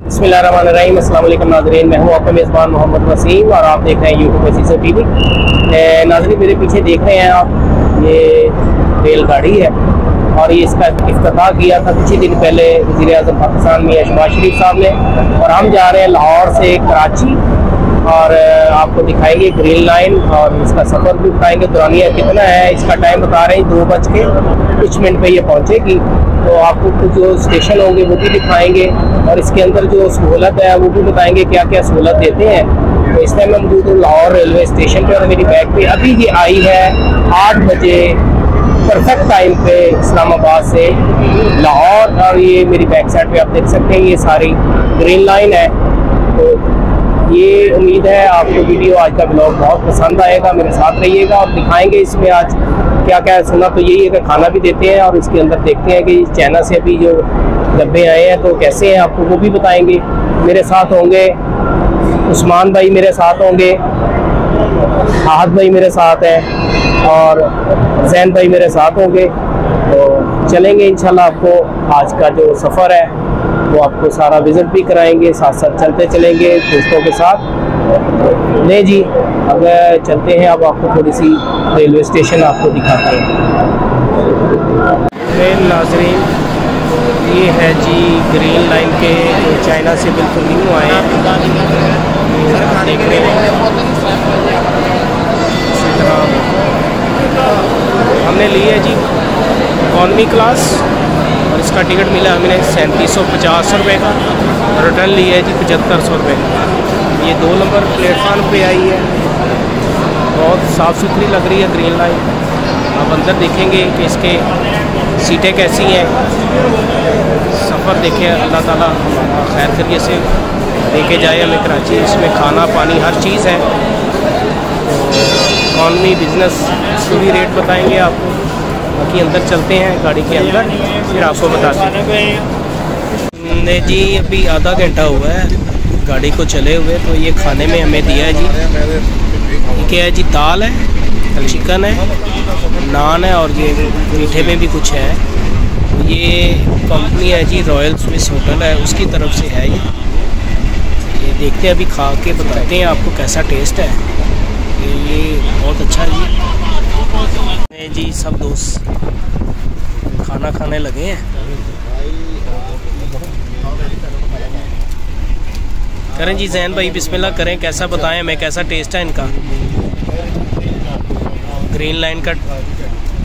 बसमीम अल्लाम नाजरीन, मैं हूँ आपका मेज़बान मोहम्मद वसीम और आप देख रहे हैं यूट्यूब वसी से टी वी नाजरीन, मेरे पीछे देख रहे हैं आप, ये रेलगाड़ी है और ये इसका अफ्ताह किया था कुछ ही दिन पहले वजी अजम पाकिस्तान में शबाज शरीफ साहब ने। और हम जा रहे हैं लाहौर से कराची और आपको दिखाएँगे ग्रीन लाइन और इसका सफ़र भी बताएँगे दुरानिया कितना है, इसका टाइम बता रहे हैं दो बज के कुछ मिनट पर यह पहुंचेगी। तो आपको कुछ जो स्टेशन होंगे वो भी दिखाएँगे और इसके अंदर जो सहूलत है, वो भी बताएँगे क्या क्या सहूलत देते हैं। तो इस टाइम मैं मौजूद लाहौर रेलवे स्टेशन पर मेरी बैग पे अभी ये आई है आठ बजे परफेक्ट टाइम पे इस्लामाबाद से लाहौर और ये मेरी बैक साइड पे आप देख सकते हैं, ये सारी ग्रीन लाइन है। तो ये उम्मीद है आपको वीडियो आज का ब्लॉग बहुत पसंद आएगा, मेरे साथ रहिएगा और दिखाएँगे इसमें आज क्या क्या सुना तो यही है कि खाना भी देते हैं और इसके अंदर देखते हैं कि चाइना से अभी जो डब्बे आए हैं तो कैसे हैं आपको वो भी बताएँगे। मेरे साथ होंगे, उस्मान भाई मेरे साथ होंगे, आहद भाई मेरे साथ हैं और जैन भाई मेरे साथ होंगे। तो चलेंगे इंशाल्लाह आपको, आज का जो सफ़र है, वो आपको सारा विज़िट भी कराएँगे साथ साथ चलते चलेंगे दोस्तों के साथ। नहीं जी, अब चलते हैं, अब आपको थोड़ी सी रेलवे स्टेशन आपको दिखाते हैं। ट्रेन नाजरीन, ये है जी ग्रीन लाइन के चाइना से बिल्कुल न्यू आए हैं। तरह हमने ली है जी इकॉनमी क्लास और इसका टिकट मिला हमें सैंतीस सौ पचास रुपये का रिटर्न लिया है जी पचहत्तर सौ रुपये ये दो नंबर प्लेटफार्म पे आई है। बहुत साफ़ सुथरी लग रही है ग्रीन लाइन। आप अंदर देखेंगे कि इसके सीटें कैसी हैं। सफ़र देखें अल्लाह ताला, खैर करिए से लेके जाए हमें कराची। इसमें खाना, पानी, हर चीज़ है। इकॉनमी, बिज़नेस, इसको भी रेट बताएँगे आपको बाकी अंदर चलते हैं गाड़ी के अंदर, फिर आपको बताते हैं। जी अभी आधा घंटा हुआ है। गाड़ी को चले हुए तो ये खाने में हमें दिया है जी। क्या है जी, दाल है, चिकन है, नान है और ये मीठे में भी कुछ है। ये कंपनी है जी रॉयल स्विस होटल है, उसकी तरफ़ से है ये। ये देखते हैं, अभी खा के बताते हैं आपको कैसा टेस्ट है। ये बहुत अच्छा है जी। जी सब दोस्त खाना खाने लगे हैं। करें जी जैन भाई बिस्मिल्लाह करें कैसा बताएँ मैं कैसा टेस्ट है इनका? ग्रीन लाइन का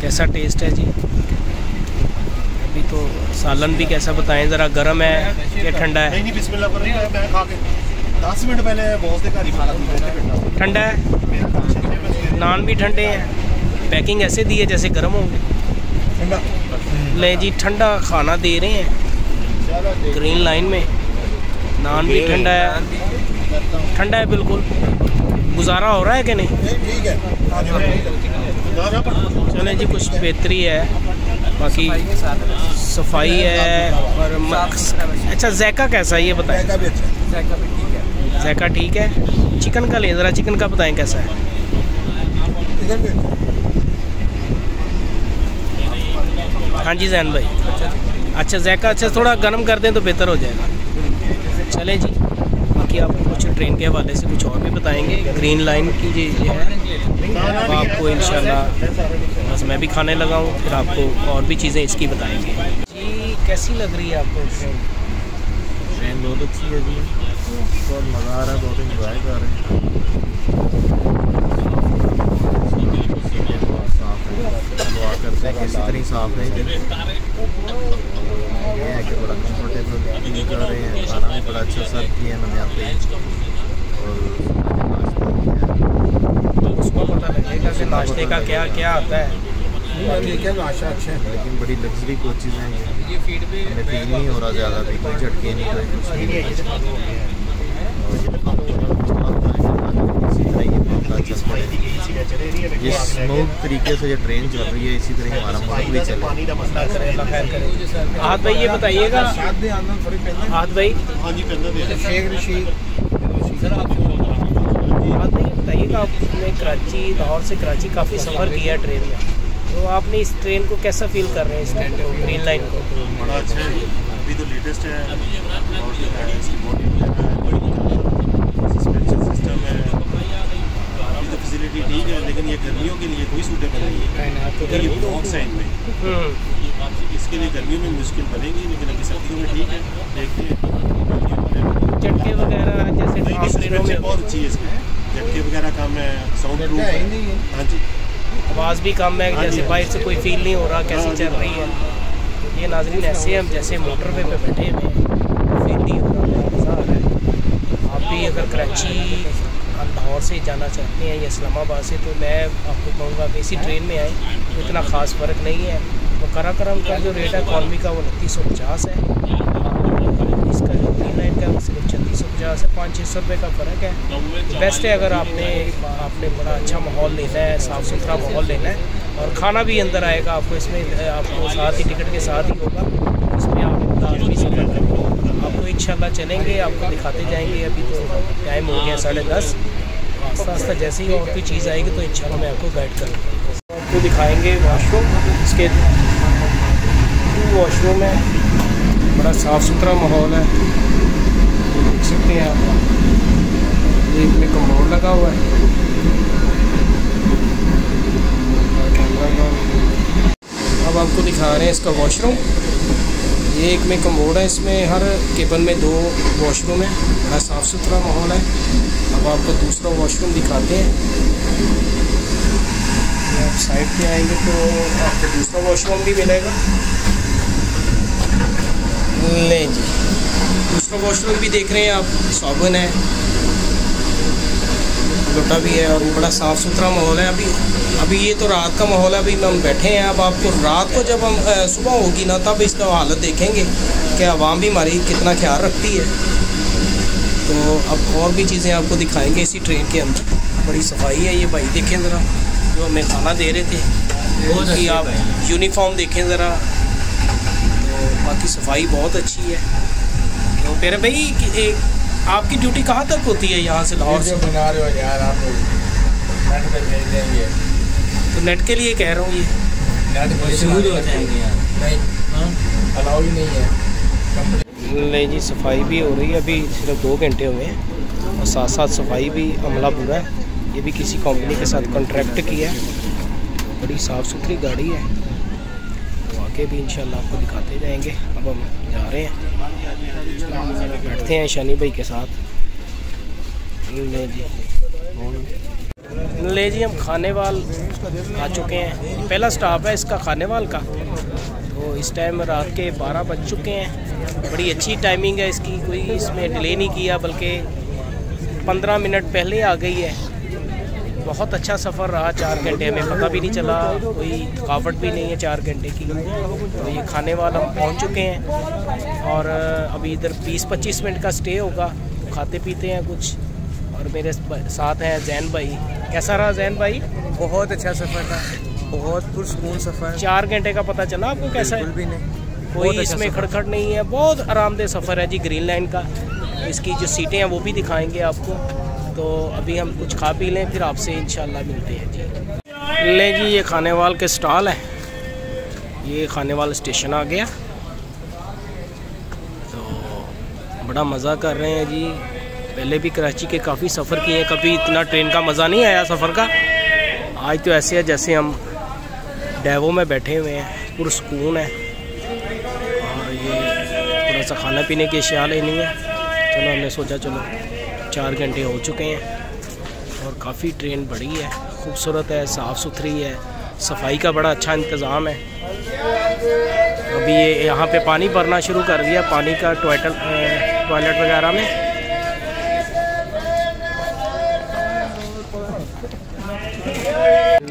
कैसा टेस्ट है जी? अभी तो सालन भी कैसा बताएँ ज़रा गर्म है या ठंडा है? ठंडा है? नान भी ठंडे हैं। पैकिंग ऐसे दी है जैसे गर्म होंगे। ले जी ठंडा खाना दे रहे हैं। ग्रीन लाइन में। नान भी ठंडा है। ठंडा है बिल्कुल। गुजारा हो रहा है कि नहीं? ठीक है चलें जी कुछ बेहतरी है। बाकी सफ़ाई है और अच्छा जैका कैसा है ये बताएँ। भी अच्छा जैका ठीक है। चिकन का लें ज़रा चिकन का बताएँ कैसा है। हाँ जी जैन भाई। अच्छा जैका अच्छा थोड़ा गर्म कर दें तो बेहतर हो जाएगा। चलें जी। बाकी आपको कुछ ट्रेन के हवाले से कुछ और भी बताएँगे। ग्रीन लाइन की ये ये है। अब आपको इन बस मैं भी खाने लगा हूँ, फिर आपको और भी चीज़ें इसकी बताएँगे। जी, कैसी लग रही है आपको ट्रेन ट्रेन बहुत अच्छी है जी। बहुत मज़ा आ रहा है, बहुत इन्जॉय कर रहे हैं साफ़ है दुआ करते हैं कि इसी तरह साफ़ रहेगी ये है कि बड़ा कंफर्टेबल फील कर रहे हैं खाना भी बड़ा अच्छा सर्व किया है मैंने आते ही और उसको पता लगेगा कि नाश्ते का क्या क्या आता है। ठीक है नाशा अच्छा है। लेकिन बड़ी लग्जरी कोचेज हैं। ये हमें फील नहीं हो रहा ज़्यादा भी कोई झटके नहीं कोई कुछ नहीं और ये इसी तरह ये मामला चलता है ये स्मूथ तरीके से ये ट्रेन चल रही है इसी तरह हमारा मुल्क भी चले हाथ भाई ये बताइएगा। हाथ भाई। हाँ जी शेख रशीद हाथ भाई ये बताइएगा आपने कराची लाहौर से कराची काफ़ी सफ़र किया है ट्रेन में। तो आपने इस ट्रेन को कैसा फील कर रहे हैं इस ट्रेन को ग्रीन लाइन को? बड़ा अच्छा है अभी तो लेटेस्ट है और जो है इसकी बॉडी वगैरह सस्पेंशन सिस्टम है। तो फैसिलिटी ठीक है लेकिन ये गर्मियों के लिए कोई सूटेबल नहीं है। क्योंकि ये ब्लॉक साइड में। हम्म। इसके लिए गर्मियों में मुश्किल बनेगी लेकिन अभी सर्दियों में ठीक है। देखते हैं। वगैरह जैसे बहुत अच्छी है इसकी झटके वगैरह कम है साउंड प्रूफ है। हाँ। जी। आवाज़ भी कम है हाँ जैसे हाँ बाइक से कोई फील नहीं हो रहा कैसी हाँ चल रही है। ये नाजरीन ऐसे हम जैसे मोटरवे पे बैठे हुए फील नहीं हो रहा मज़ा आ रहा है। आप भी अगर कराची लाहौर से जाना चाहते हैं, या इस्लामाबाद से तो मैं आपको कहूँगा कि इसी ट्रेन में आए तो इतना ख़ास फ़र्क नहीं है। तो करा करम का जो रेट है कॉलमी का, वो उनतीस सौ पचास है। इसका जो ग्रीन लाइन का सिर्फ़ छत्तीस सौ पचास है पाँच छः सौ रुपये का फ़र्क है। बेस्ट है अगर आपने आपने बड़ा अच्छा माहौल लेना है साफ़ सुथरा माहौल लेना है, और खाना भी अंदर आएगा, आपको इसमें, आपको साथ ही टिकट के साथ ही होगा इसमें आप इंशाल्लाह चलेंगे, आपको दिखाते जाएँगे। अभी तो टाइम हो गया साढ़े दस। आस्ता आस्ता जैसे ही और कोई चीज़ आएगी तो इंशाल्लाह मैं आपको गाइड करूँगा। आपको दिखाएँगे वाशरूम इसके टू वाशरूम है। बड़ा साफ़ सुथरा माहौल है। देख सकते हैं आप। एक में कमोड लगा हुआ है। अब आपको दिखा रहे हैं इसका वॉशरूम ये एक में कमोड है इसमें हर केबन में दो वॉशरूम है बड़ा साफ़ सुथरा माहौल है। अब आपको दूसरा वॉशरूम दिखाते हैं। आप साइड पे आएँगे तो आपको दूसरा वॉशरूम भी मिलेगा। नहीं जी। दूसरा वॉशरूम भी देख रहे हैं आप साबुन है। लोटा भी है और बड़ा साफ़ सुथरा माहौल है अभी। अभी ये तो रात का माहौल है, अभी हम बैठे हैं। अब आपको रात को जब हम सुबह होगी ना, तब इसका हालत देखेंगे कि आवाम भी हमारी कितना ख्याल रखती है। तो अब और भी चीज़ें आपको दिखाएँगे इसी ट्रेन के अंदर। बड़ी सफ़ाई है ये भाई, देखें ज़रा, जो हमें खाना दे रहे थे। ही आप यूनिफॉर्म देखें ज़रा। तो बाकी सफ़ाई बहुत अच्छी है। तो मेरे भाई एक आपकी ड्यूटी कहाँ तक होती है यहाँ से लाहौर से? बना रहे हो यार आप नेट पे भेज देंगे। तो नेट के लिए कह रहा हूँ ये। नेट मशहूर हो। जाएँगे यार। नहीं अलाउ ही नहीं है। ले जी सफ़ाई भी हो रही है अभी सिर्फ़ दो घंटे हुए हैं। और साथ साथ सफ़ाई भी अमला पूरा है। ये भी किसी कंपनी के साथ कॉन्ट्रैक्ट किया है। बड़ी साफ़ सुथरी गाड़ी है। तो आगे भी इंशाल्लाह आपको दिखाते जाएँगे। अब हम जा रहे हैं। बैठते हैं शनि भाई के साथ। ले जी। ले जी, हम खाने वाल आ चुके हैं। पहला स्टॉप है इसका खाने वाल का। तो इस टाइम रात के 12 बज चुके हैं। बड़ी अच्छी टाइमिंग है इसकी, कोई इसमें डिले नहीं किया, बल्कि 15 मिनट पहले आ गई है। बहुत अच्छा सफ़र रहा चार घंटे हमें पता भी नहीं चला कोई थकावट भी नहीं है चार घंटे की। तो ये खाने वाला हम पहुँच चुके हैं और अभी इधर 20-25 मिनट का स्टे होगा। तो खाते पीते हैं कुछ। और मेरे साथ हैं जैन भाई। कैसा रहा जैन भाई? बहुत अच्छा सफ़र था। बहुत पुरसकून सफ़र। चार घंटे का पता चला आपको कैसा है? भी नहीं। कोई इसमें खड़खड़ नहीं है। बहुत आरामदेह सफ़र है जी ग्रीन लाइन का। इसकी जो सीटें हैं वो भी दिखाएँगे आपको। तो अभी हम कुछ खा पी लें, फिर आपसे इंशाल्लाह मिलते हैं जी। ले जी, ये खाने वाल के स्टॉल है। ये खाने वाल स्टेशन आ गया। तो बड़ा मज़ा कर रहे हैं जी। पहले भी कराची के काफ़ी सफ़र किए हैं। कभी इतना ट्रेन का मज़ा नहीं आया सफ़र का। आज तो ऐसे है जैसे हम डेवो में बैठे हुए हैं। पुरस्कून है। और ये थोड़ा सा खाना पीने की अशिया लेनी है। चलो हमने सोचा, चलो। चार घंटे हो चुके हैं और काफ़ी ट्रेन बड़ी है, खूबसूरत है साफ़ सुथरी है, सफ़ाई का बड़ा अच्छा इंतज़ाम है। अभी ये यहाँ पे पानी भरना शुरू कर दिया, पानी का टॉयटल टॉयलेट वगैरह में।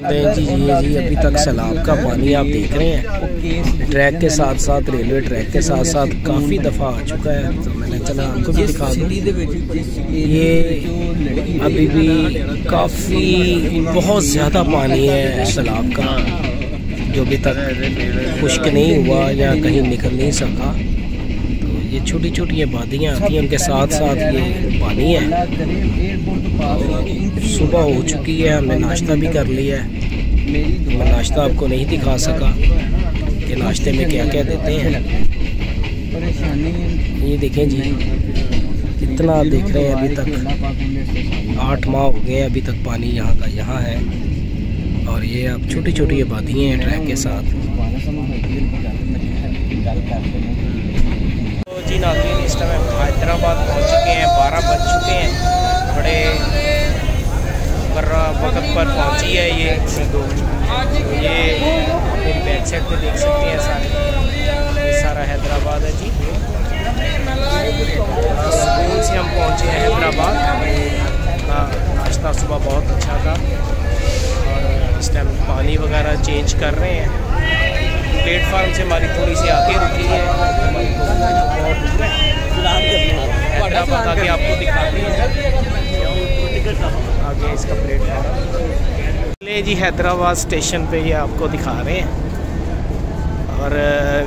नहीं जी ये जी अभी तक सैलाब का पानी आप देख रहे हैं। ट्रैक के साथ साथ रेलवे ट्रैक के साथ साथ काफ़ी दफ़ा आ चुका है। तो मैंने चला आपको भी दिखा दूँ। ये अभी भी काफ़ी बहुत ज़्यादा पानी है सैलाब का। जो अभी तक खुश्क नहीं हुआ या कहीं निकल नहीं सका। ये छोटी छोटी आबादियाँ आती हैं, उनके साथ साथ ये पानी है। सुबह हो चुकी है, हमने नाश्ता भी कर लिया है। मैं नाश्ता आपको नहीं दिखा सका कि नाश्ते में क्या क्या देते हैं। ये देखें जी, कितना देख रहे हैं अभी तक। आठ माह हो गए अभी तक पानी यहाँ का यहाँ है। और ये अब छोटी छोटी आबादियाँ हैं ट्रैक के साथ तो जी नाजरीन इस टाइम हम हैदराबाद पहुँच चुके हैं, बारह बज चुके हैं। बड़े वक्त पर पहुँची है ये दो। ये मेरी बैक साइड पे देख सकते हैं सारे। सारा हैदराबाद है जी। स्कूल से हम पहुँचे हैं हैदराबाद। हाँ नाश्ता सुबह बहुत अच्छा था। और इस टाइम पानी वगैरह चेंज कर रहे हैं। प्लेटफार्म से हमारी थोड़ी सी आगे रुकी है। हैदराबाद आगे आपको दिखाते हैं। आगे इसका प्लेटफार्म। ले जी हैदराबाद स्टेशन पे ये आपको दिखा रहे हैं। और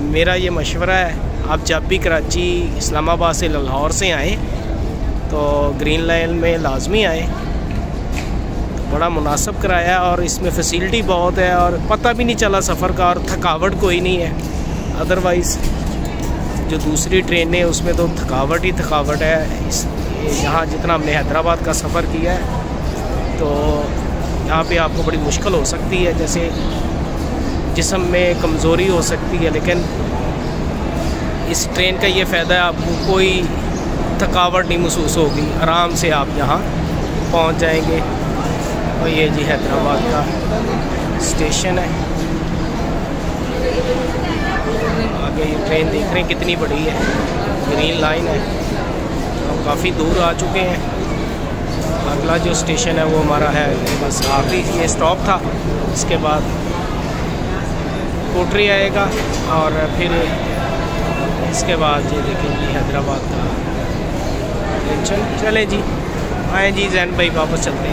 मेरा ये मशवरा है आप जब भी कराची इस्लामाबाद से लाहौर से आएँ तो ग्रीन लाइन में लाजमी आए। बड़ा मुनासब कराया और इसमें फैसिलिटी बहुत है और पता भी नहीं चला सफ़र का और थकावट कोई नहीं है। अदरवाइज़ जो दूसरी ट्रेन है, उसमें तो थकावट ही थकावट है। इस, यहाँ जितना हमने हैदराबाद का सफ़र किया है तो यहाँ पे आपको बड़ी मुश्किल हो सकती है। जैसे जिसम में कमज़ोरी हो सकती है, लेकिन इस ट्रेन का ये फ़ायदा है, आपको कोई थकावट नहीं महसूस होगी। आराम से आप यहाँ पहुँच जाएँगे। और ये जी हैदराबाद का स्टेशन है। आगे ये ट्रेन देख रहे हैं कितनी बड़ी है। ग्रीन लाइन है। हम काफ़ी दूर आ चुके हैं। अगला जो स्टेशन है वो हमारा है, बस आखिरी ये स्टॉप था। इसके बाद कोटरी आएगा और फिर इसके बाद ये देखेंगे हैदराबाद का। चल जी, आए जी जैन भाई, वापस चलते हैं।